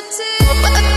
positive